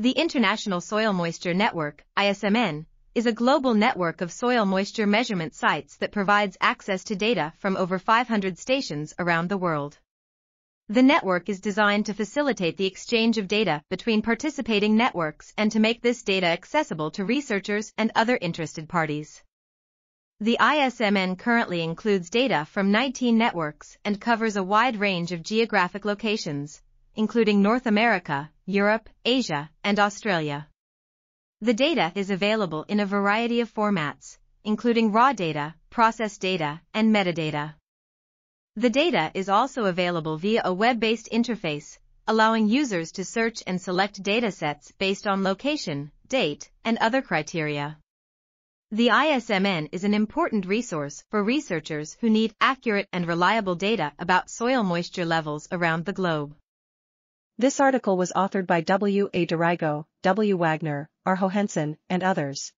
The International Soil Moisture Network, ISMN, is a global network of soil moisture measurement sites that provides access to data from over 500 stations around the world. The network is designed to facilitate the exchange of data between participating networks and to make this data accessible to researchers and other interested parties. The ISMN currently includes data from 19 networks and covers a wide range of geographic locations, including North America, Europe, Asia, and Australia. The data is available in a variety of formats, including raw data, processed data, and metadata. The data is also available via a web-based interface, allowing users to search and select datasets based on location, date, and other criteria. The ISMN is an important resource for researchers who need accurate and reliable data about soil moisture levels around the globe. This article was authored by W. A. Dorigo, W. Wagner, R. Hohensinn, and others.